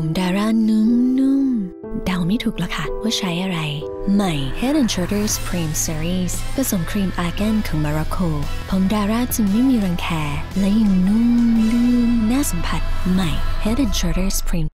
ผมดารานุ่มๆ เดาไม่ถูกหรอกค่ะ ว่าใช้อะไร ใหม่ Head and Shoulders Cream Series ผสมครีมอาร์แกนของมาร็อกโกผมดาราจึงไม่มีรังแคและยังนุ่มลื่นน่าสัมผัส ใหม่ Head and Shoulders Cream